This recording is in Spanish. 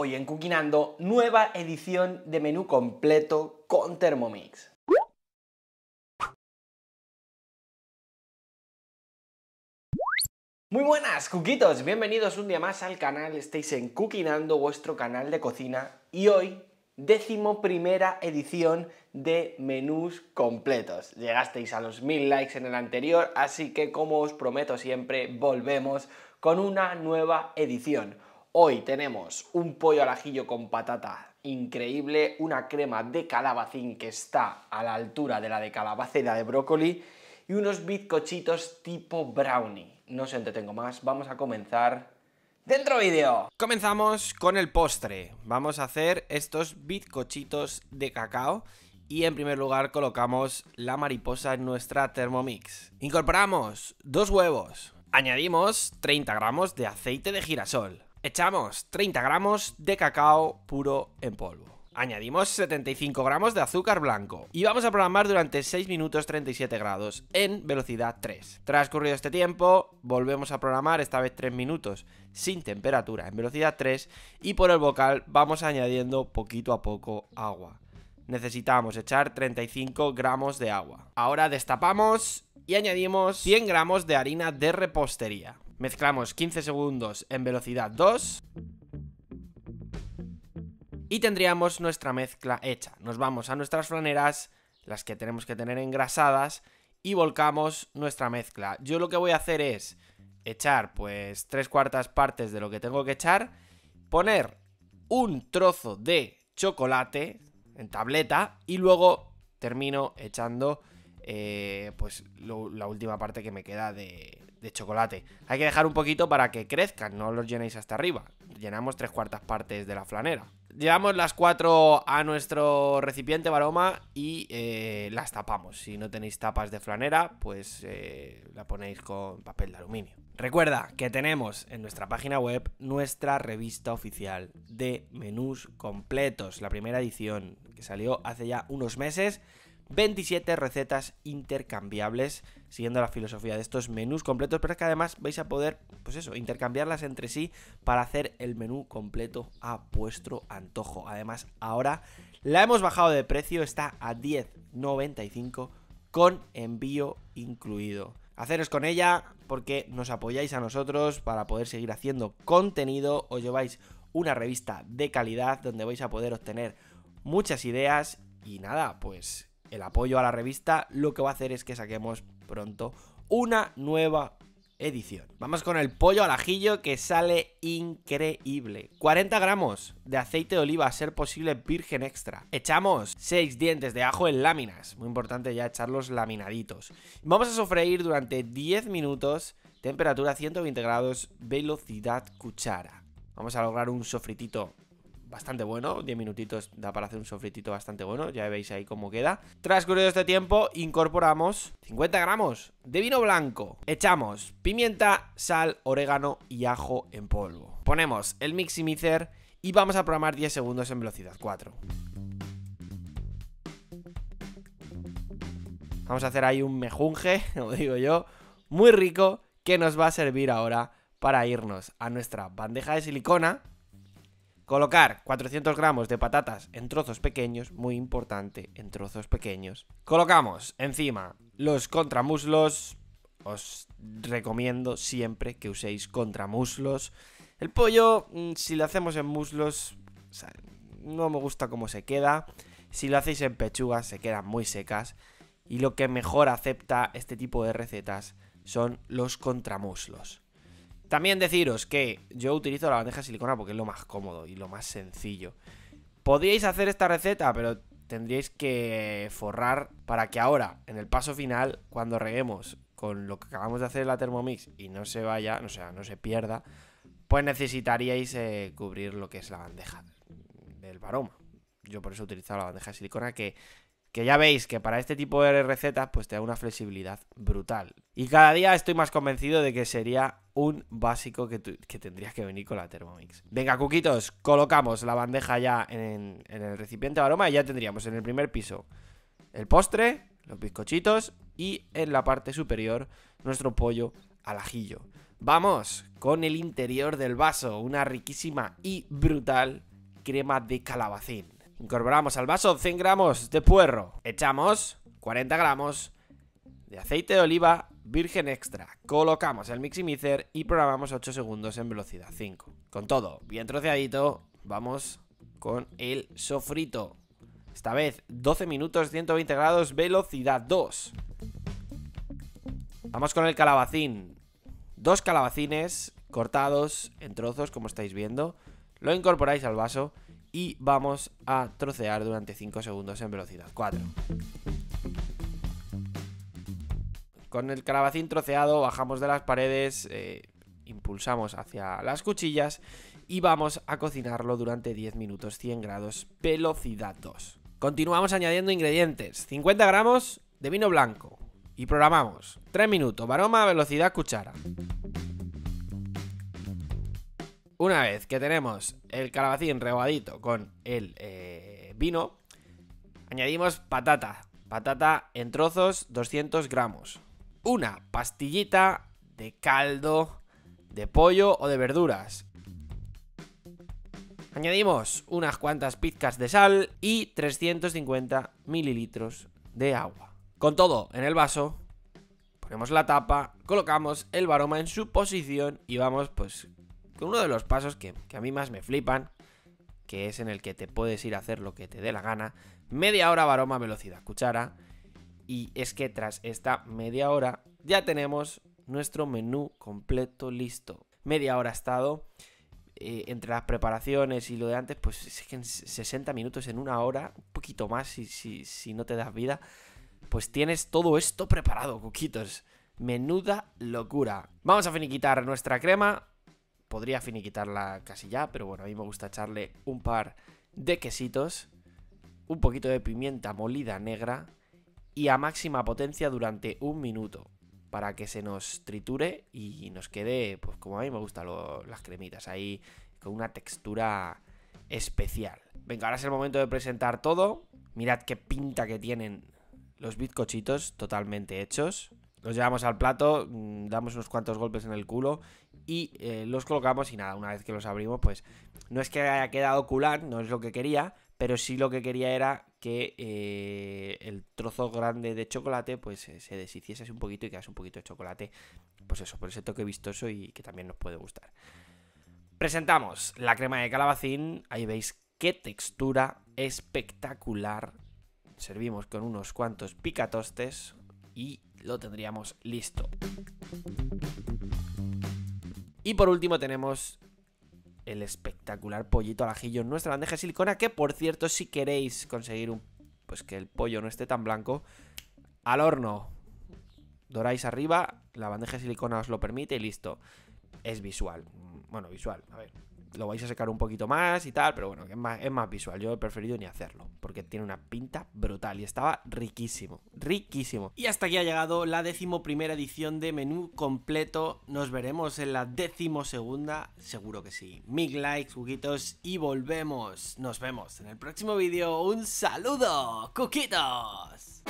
Hoy en Cookinando, nueva edición de menú completo con Thermomix. Muy buenas, cuquitos, bienvenidos un día más al canal, estáis en Cookinando, vuestro canal de cocina, y hoy, décimo primera edición de menús completos. Llegasteis a los mil likes en el anterior, así que como os prometo siempre, volvemos con una nueva edición. Hoy tenemos un pollo al ajillo con patata increíble, una crema de calabacín que está a la altura de la de calabaza de brócoli, y unos bizcochitos tipo brownie no se entretengo más, vamos a comenzar dentro vídeo. Comenzamos con el postre. Vamos a hacer estos bizcochitos de cacao y en primer lugar colocamos la mariposa en nuestra Thermomix. Incorporamos dos huevos. Añadimos 30 gramos de aceite de girasol. Echamos 30 gramos de cacao puro en polvo. Añadimos 75 gramos de azúcar blanco y vamos a programar durante 6 minutos 37 grados en velocidad 3. Transcurrido este tiempo, volvemos a programar esta vez 3 minutos sin temperatura en velocidad 3 y por el bocal vamos añadiendo poquito a poco agua. Necesitamos echar 35 gramos de agua. Ahora destapamos y añadimos 100 gramos de harina de repostería. Mezclamos 15 segundos en velocidad 2 y tendríamos nuestra mezcla hecha. Nos vamos a nuestras flaneras, las que tenemos que tener engrasadas, y volcamos nuestra mezcla. Yo lo que voy a hacer es echar pues tres cuartas partes de lo que tengo que echar, poner un trozo de chocolate en tableta y luego termino echando eh, pues la última parte que me queda de, chocolate. Hay que dejar un poquito para que crezcan, no los llenéis hasta arriba. Llenamos tres cuartas partes de la flanera. Llevamos las cuatro a nuestro recipiente baroma y eh, las tapamos. Si no tenéis tapas de flanera, pues eh, la ponéis con papel de aluminio. Recuerda que tenemos en nuestra página web nuestra revista oficial de menús completos, la primera edición que salió hace ya unos meses 27 recetas intercambiables, siguiendo la filosofía de estos menús completos, pero es que además vais a poder, pues eso, intercambiarlas entre sí para hacer el menú completo a vuestro antojo. Además, ahora la hemos bajado de precio, está a 10.95 con envío incluido. Haceros con ella porque nos apoyáis a nosotros para poder seguir haciendo contenido, os lleváis una revista de calidad donde vais a poder obtener muchas ideas y nada, pues el apoyo a la revista, lo que va a hacer es que saquemos pronto una nueva edición. Vamos con el pollo al ajillo que sale increíble. 40 gramos de aceite de oliva, a ser posible virgen extra. Echamos 6 dientes de ajo en láminas. Muy importante ya echarlos laminaditos. Vamos a sofreír durante 10 minutos, temperatura 120 grados, velocidad cuchara. Vamos a lograr un sofritito bastante bueno, 10 minutitos da para hacer un sofritito bastante bueno, ya veis ahí cómo queda. Transcurrido este tiempo, incorporamos 50 gramos de vino blanco. Echamos pimienta, sal, orégano y ajo en polvo. Ponemos el miximizer y vamos a programar 10 segundos en velocidad 4. Vamos a hacer ahí un mejunje, como digo yo, muy rico que nos va a servir ahora para irnos a nuestra bandeja de silicona Colocar 400 gramos de patatas en trozos pequeños, muy importante, en trozos pequeños. Colocamos encima los contramuslos. Os recomiendo siempre que uséis contramuslos. El pollo, mm, si lo hacemos en muslos, no me gusta cómo se queda. Si lo hacéis en pechugas, se quedan muy secas. Y lo que mejor acepta este tipo de recetas son los contramuslos. También deciros que yo utilizo la bandeja de silicona porque es lo más cómodo y lo más sencillo. Podríais hacer esta receta, pero tendríais que forrar para que ahora, en el paso final, cuando reguemos con lo que acabamos de hacer en la Thermomix y no se vaya, o sea, no se pierda, pues necesitaríais eh, cubrir lo que es la bandeja del baroma. Yo por eso he utilizado la bandeja de silicona que que ya veis que para este tipo de recetas pues te da una flexibilidad brutal. Y cada día estoy más convencido de que sería un básico que, tendrías que venir con la Thermomix. Venga, cuquitos, colocamos la bandeja ya en, en el recipiente de aroma y ya tendríamos en el primer piso el postre, los bizcochitos y en la parte superior nuestro pollo al ajillo. Vamos con el interior del vaso, una riquísima y brutal crema de calabacín. Incorporamos al vaso 100 gramos de puerro. Echamos 40 gramos de aceite de oliva virgen extra. Colocamos el miximizer y programamos 8 segundos en velocidad 5. Con todo bien troceadito, vamos con el sofrito. Esta vez 12 minutos, 120 grados, velocidad 2. Vamos con el calabacín. Dos calabacines cortados en trozos, como estáis viendo. Lo incorporáis al vaso y vamos a trocear durante 5 segundos en velocidad 4. Con el calabacín troceado bajamos de las paredes, eh, impulsamos hacia las cuchillas y vamos a cocinarlo durante 10 minutos 100 grados, velocidad 2. Continuamos añadiendo ingredientes, 50 gramos de vino blanco y programamos 3 minutos, aroma, velocidad, cuchara. Una vez que tenemos el calabacín rebadito con el eh, vino, añadimos patata. Patata en trozos, 200 gramos. Una pastillita de caldo de pollo o de verduras. Añadimos unas cuantas pizcas de sal y 350 mililitros de agua. Con todo en el vaso, ponemos la tapa, colocamos el baroma en su posición y vamos pues con uno de los pasos que, a mí más me flipan, que es en el que te puedes ir a hacer lo que te dé la gana. Media hora varoma velocidad cuchara. Y es que tras esta media hora ya tenemos nuestro menú completo listo. Media hora ha estado. Eh, entre las preparaciones y lo de antes, pues es que en 60 minutos, en una hora, un poquito más si, si, si no te das vida, pues tienes todo esto preparado, cuquitos. Menuda locura. Vamos a finiquitar nuestra crema podría finiquitarla casi ya, pero bueno, a mí me gusta echarle un par de quesitos, un poquito de pimienta molida negra y a máxima potencia durante un minuto para que se nos triture y nos quede, pues como a mí me gustan las cremitas, ahí con una textura especial. Venga, ahora es el momento de presentar todo. Mirad qué pinta que tienen los bizcochitos totalmente hechos. Los llevamos al plato, mm, damos unos cuantos golpes en el culo y eh, los colocamos y nada, una vez que los abrimos, pues no es que haya quedado culán, no es lo que quería, pero sí lo que quería era que eh, el trozo grande de chocolate pues se deshiciese un poquito y quedase un poquito de chocolate, pues eso, por ese toque vistoso y que también nos puede gustar. Presentamos la crema de calabacín, ahí veis qué textura espectacular. Servimos con unos cuantos picatostes y lo tendríamos listo. Y por último tenemos el espectacular pollito al ajillo en nuestra bandeja de silicona, que por cierto, si queréis conseguir un, pues que el pollo no esté tan blanco, al horno doráis arriba, la bandeja de silicona os lo permite y listo. Es visual. Bueno, visual, a ver lo vais a secar un poquito más y tal, pero bueno, es más, es más visual. Yo he preferido ni hacerlo, porque tiene una pinta brutal y estaba riquísimo, riquísimo. Y hasta aquí ha llegado la décimo primera edición de menú completo. Nos veremos en la décimo segunda, seguro que sí. Mil likes, cuquitos, y volvemos. Nos vemos en el próximo vídeo. ¡Un saludo, cuquitos!